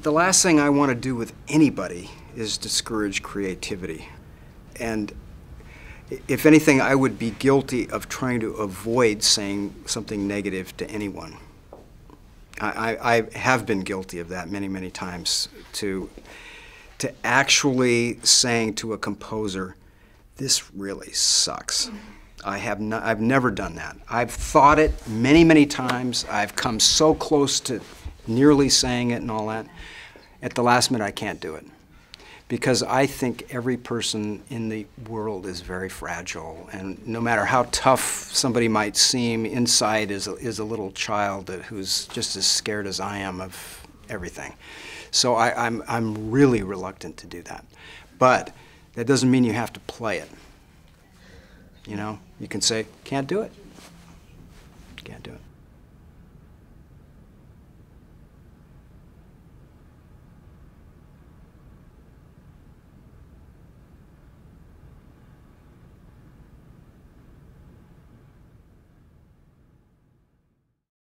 The last thing I want to do with anybody is discourage creativity. And if anything, I would be guilty of trying to avoid saying something negative to anyone. I, I, I have been guilty of that many, many times. To, to actually saying to a composer, this really sucks. I have not, I've never done that. I've thought it many, many times. I've come so close to nearly saying it and all that. At the last minute, I can't do it. Because I think every person in the world is very fragile. And no matter how tough somebody might seem, inside is a, is a little child who's just as scared as I am of everything. So I, I'm, I'm really reluctant to do that. But that doesn't mean you have to play it. You know, you can say, can't do it. Can't do it.